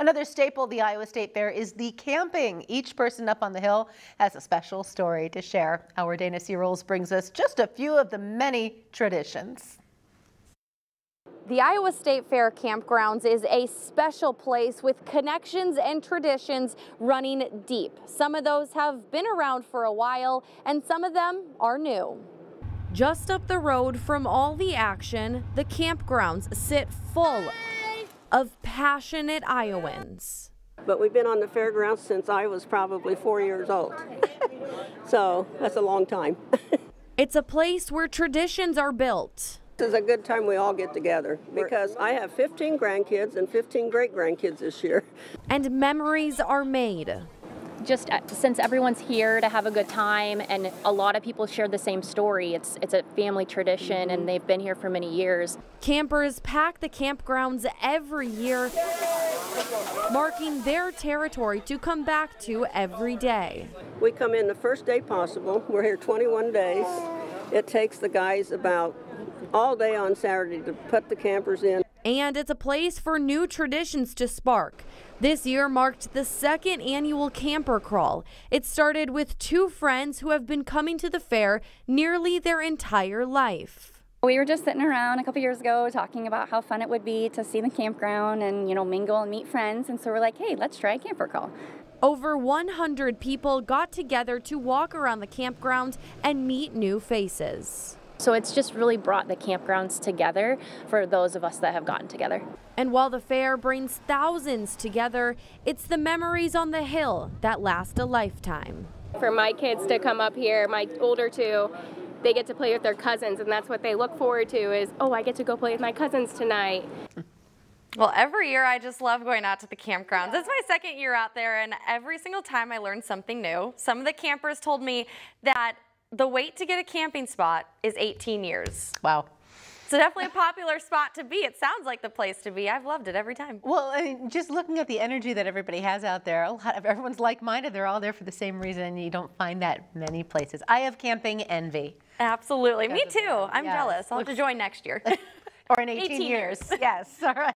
Another staple of the Iowa State Fair is the camping. Each person up on the hill has a special story to share. Our Dana Searles brings us just a few of the many traditions. The Iowa State Fair Campgrounds is a special place with connections and traditions running deep. Some of those have been around for a while and some of them are new. Just up the road from all the action, the campgrounds sit full of passionate Iowans. But we've been on the fairgrounds since I was probably four years old. so that's a long time. it's a place where traditions are built. This is a good time we all get together because I have 15 grandkids and 15 great grandkids this year. And memories are made just uh, since everyone's here to have a good time and a lot of people share the same story it's it's a family tradition and they've been here for many years. Campers pack the campgrounds every year marking their territory to come back to every day. We come in the first day possible. We're here 21 days. It takes the guys about all day on saturday to put the campers in and it's a place for new traditions to spark. This year marked the second annual camper crawl. It started with two friends who have been coming to the fair nearly their entire life. We were just sitting around a couple years ago talking about how fun it would be to see the campground and, you know, mingle and meet friends. And so we're like, hey, let's try a camper crawl. Over 100 people got together to walk around the campground and meet new faces. So it's just really brought the campgrounds together for those of us that have gotten together. And while the fair brings thousands together, it's the memories on the hill that last a lifetime. For my kids to come up here, my older two, they get to play with their cousins and that's what they look forward to is, oh, I get to go play with my cousins tonight. Well, every year I just love going out to the campgrounds. It's my second year out there, and every single time I learn something new. Some of the campers told me that the wait to get a camping spot is 18 years. Wow. So definitely a popular spot to be. It sounds like the place to be. I've loved it every time. Well, I mean, just looking at the energy that everybody has out there, a lot of everyone's like-minded. They're all there for the same reason. You don't find that many places. I have camping envy. Absolutely. Me too. I'm yes. jealous. I'll have to join next year. or in 18, 18 years. years. yes. All right.